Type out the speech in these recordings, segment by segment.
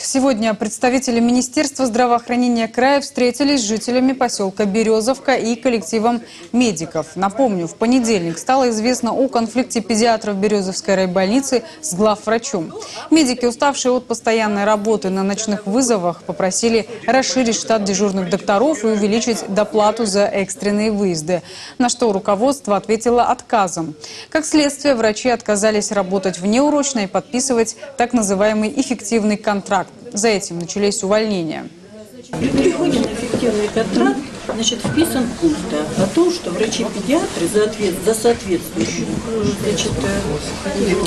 Сегодня представители Министерства здравоохранения края встретились с жителями поселка Березовка и коллективом медиков. Напомню, в понедельник стало известно о конфликте педиатров Березовской райбольницы с главврачом. Медики, уставшие от постоянной работы на ночных вызовах, попросили расширить штат дежурных докторов и увеличить доплату за экстренные выезды, на что руководство ответило отказом. Как следствие, врачи отказались работать внеурочно и подписывать так называемый эффективный контракт. За этим начались увольнения. При переходе на эффективный контракт значит, вписан пункт о том, что врачи-педиатры за, ответ, за соответствующую значит,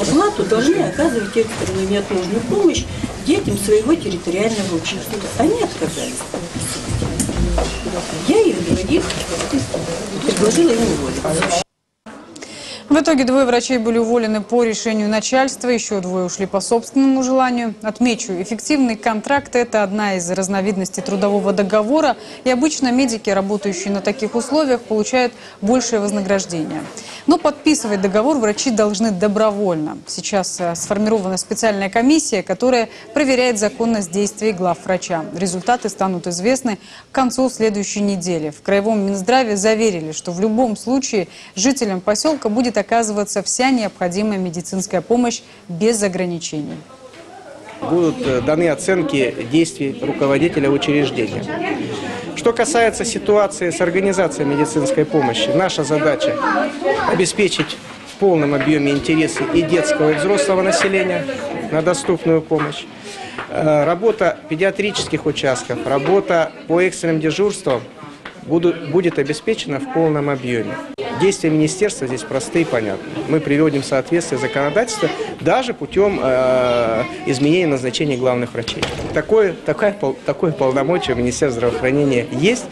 оплату должны оказывать экстренную неотложную помощь детям своего территориального участка. Они отказались. Я их других предложила им уволиться. В итоге двое врачей были уволены по решению начальства, еще двое ушли по собственному желанию. Отмечу, эффективный контракт – это одна из разновидностей трудового договора, и обычно медики, работающие на таких условиях, получают большее вознаграждение. Но подписывать договор врачи должны добровольно. Сейчас э, сформирована специальная комиссия, которая проверяет законность действий глав врача. Результаты станут известны к концу следующей недели. В Краевом Минздраве заверили, что в любом случае жителям поселка будет оказываться вся необходимая медицинская помощь без ограничений. Будут э, даны оценки действий руководителя учреждения. Что касается ситуации с организацией медицинской помощи, наша задача обеспечить в полном объеме интересы и детского, и взрослого населения на доступную помощь. Э, Работа педиатрических участков, работа по экстренным дежурствам будут- будет обеспечена в полном объеме. Действия министерства здесь простые и понятны. Мы приводим соответствие законодательства даже путем э, изменения назначения главных врачей. Такое, такое, такое полномочие у Министерства здравоохранения есть.